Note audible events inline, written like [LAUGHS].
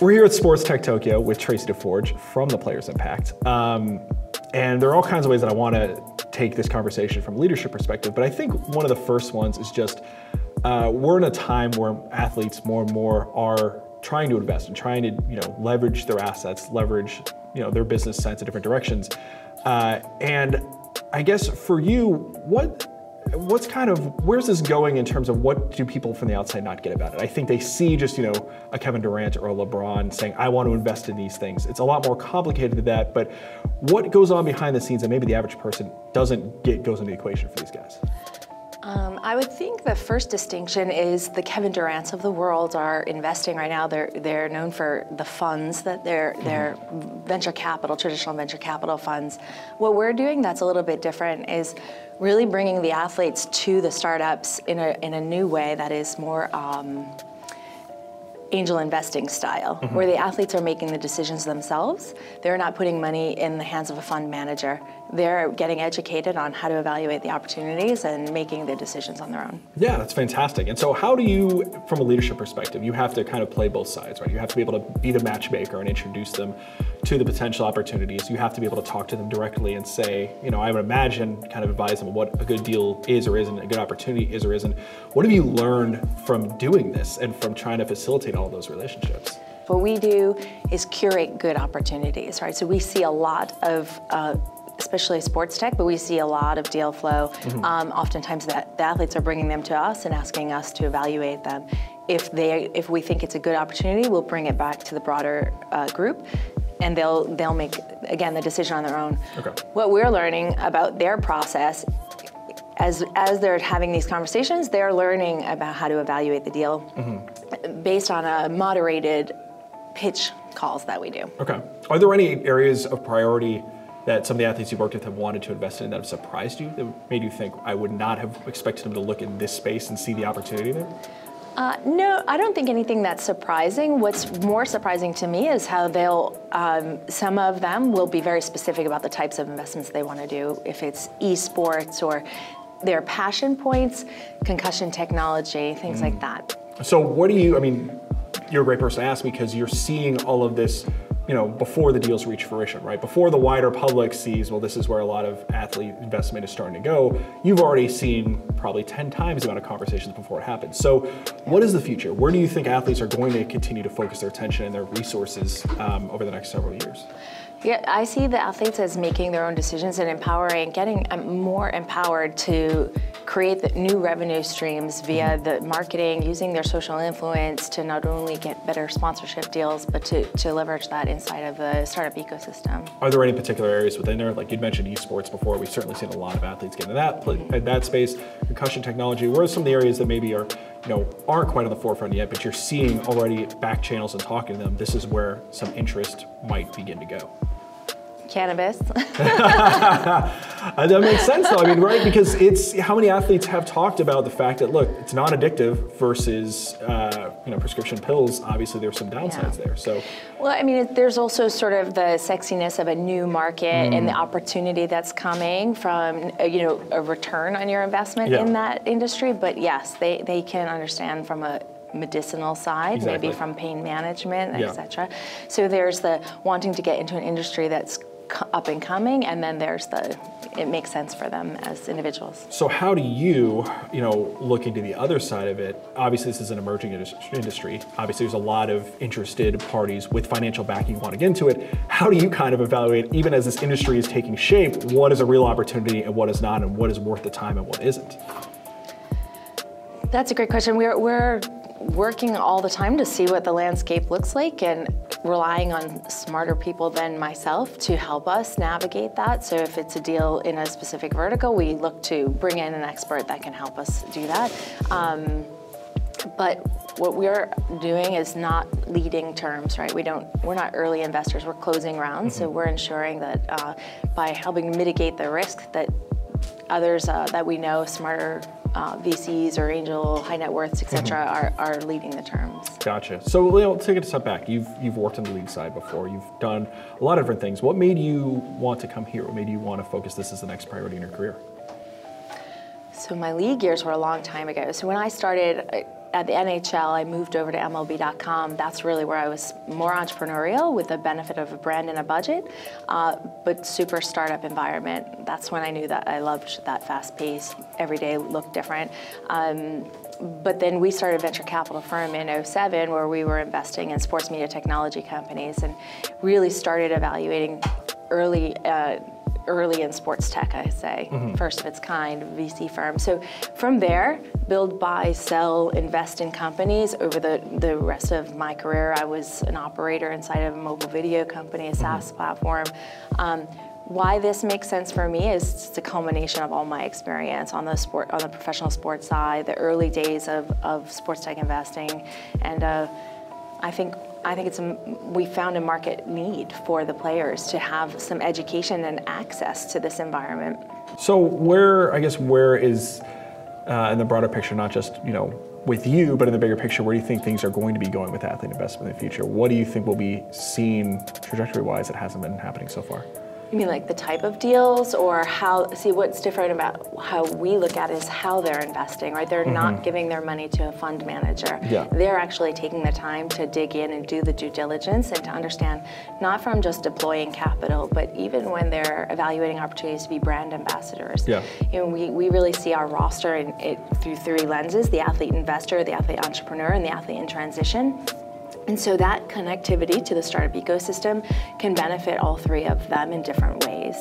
We're here at Sports Tech Tokyo with Tracy DeForge from the Players Impact. Um, and there are all kinds of ways that I want to take this conversation from a leadership perspective, but I think one of the first ones is just uh, we're in a time where athletes more and more are trying to invest and trying to you know leverage their assets, leverage you know their business sense in different directions. Uh, and I guess for you, what what's kind of where's this going in terms of what do people from the outside not get about it? I think they see just you know a Kevin Durant or a LeBron saying I want to invest in these things. It's a lot more complicated than that. But what goes on behind the scenes that maybe the average person doesn't get goes into the equation for these guys? Um, I would think the first distinction is the Kevin Durant's of the world are investing right now. They're they're known for the funds that they're mm-hmm. they're venture capital, traditional venture capital funds. What we're doing that's a little bit different is really bringing the athletes to the startups in a in a new way that is more. Um, angel investing style, mm-hmm. where the athletes are making the decisions themselves. They're not putting money in the hands of a fund manager. They're getting educated on how to evaluate the opportunities and making the decisions on their own. Yeah, that's fantastic. And so, how do you, from a leadership perspective, you have to kind of play both sides, right? You have to be able to be the matchmaker and introduce them to the potential opportunities. You have to be able to talk to them directly and say, you know, I would imagine, kind of advise them what a good deal is or isn't, a good opportunity is or isn't. What have you learned from doing this and from trying to facilitate all those relationships? What we do is curate good opportunities, right? So we see a lot of uh, especially sports tech, but we see a lot of deal flow. Mm-hmm. Um, oftentimes, that the athletes are bringing them to us and asking us to evaluate them. If they, if we think it's a good opportunity, we'll bring it back to the broader uh, group, and they'll they'll make again the decision on their own. Okay. What we're learning about their process. As, as they're having these conversations, they're learning about how to evaluate the deal mm-hmm. Based on a moderated pitch calls that we do. Okay. Are there any areas of priority that some of the athletes you've worked with have wanted to invest in that have surprised you, that made you think, I would not have expected them to look in this space and see the opportunity there? Uh, no, I don't think anything that's surprising. What's more surprising to me is how they'll, um, some of them will be very specific about the types of investments they want to do, if it's esports or their passion points, concussion technology, things mm. like that. So, what do you, I mean, you're a great person to ask because you're seeing all of this you know, before the deals reach fruition, right? Before the wider public sees, well, this is where a lot of athlete investment is starting to go, you've already seen probably 10 times the amount of conversations before it happens. So, what is the future? Where do you think athletes are going to continue to focus their attention and their resources um, over the next several years? Yeah, I see the athletes as making their own decisions and empowering, getting um, more empowered to create new revenue streams via the marketing, using their social influence to not only get better sponsorship deals, but to, to leverage that inside of the startup ecosystem. Are there any particular areas within there? Like you'd mentioned esports before, we've certainly seen a lot of athletes get into that, that space, concussion technology. Where are some of the areas that maybe are, you know, aren't quite on the forefront yet, but you're seeing already back channels and talking to them, this is where some interest might begin to go? Cannabis. [LAUGHS] [LAUGHS] that makes sense though. I mean, right? Because it's how many athletes have talked about the fact that look, it's non-addictive versus uh, you know prescription pills. Obviously, there's some downsides yeah. there. So, well, I mean, there's also sort of the sexiness of a new market mm. and the opportunity that's coming from uh, you know a return on your investment yeah. in that industry. But yes, they they can understand from a medicinal side, exactly. maybe from pain management, yeah. etc. So there's the wanting to get into an industry that's up and coming, and then there's the it makes sense for them as individuals. So how do you, you know, look into the other side of it? Obviously, this is an emerging industry. Obviously, there's a lot of interested parties with financial backing want to get into it. How do you kind of evaluate, even as this industry is taking shape, what is a real opportunity and what is not, and what is worth the time and what isn't? That's a great question. We're, we're working all the time to see what the landscape looks like and relying on smarter people than myself to help us navigate that. So if it's a deal in a specific vertical, we look to bring in an expert that can help us do that. Um, but what we're doing is not leading terms, right? We don't, we're not early investors, we're closing rounds. Mm-hmm. So we're ensuring that uh, by helping mitigate the risk that others uh, that we know, smarter uh, VCs or angel high net worths, et cetera, mm-hmm. are, are leading the terms. Gotcha. So Leo, let's take it a step back. You've you've worked on the league side before. You've done a lot of different things. What made you want to come here? What made you want to focus this as the next priority in your career? So my league years were a long time ago. So when I started, at the NHL, I moved over to MLB.com. That's really where I was more entrepreneurial with the benefit of a brand and a budget, uh, but super startup environment. That's when I knew that I loved that fast pace. Every day looked different. Um, but then we started a venture capital firm in 07 where we were investing in sports media technology companies and really started evaluating early uh, early in sports tech, I say, mm-hmm. first of its kind VC firm. So from there, build, buy, sell, invest in companies. Over the, the rest of my career, I was an operator inside of a mobile video company, a mm-hmm. SaaS platform. Um, why this makes sense for me is it's a culmination of all my experience on the sport, on the professional sports side, the early days of, of sports tech investing, and uh, I think I think it's a, we found a market need for the players to have some education and access to this environment. So where I guess where is uh, in the broader picture, not just you know with you, but in the bigger picture, where do you think things are going to be going with athlete investment in the future? What do you think will be seen trajectory-wise that hasn't been happening so far? You mean like the type of deals or how, see what's different about how we look at is how they're investing, right? They're mm-hmm. not giving their money to a fund manager. Yeah. They're actually taking the time to dig in and do the due diligence and to understand not from just deploying capital, but even when they're evaluating opportunities to be brand ambassadors. Yeah. You know, we, we really see our roster in, it, through three lenses, the athlete investor, the athlete entrepreneur, and the athlete in transition. And so that connectivity to the startup ecosystem can benefit all three of them in different ways.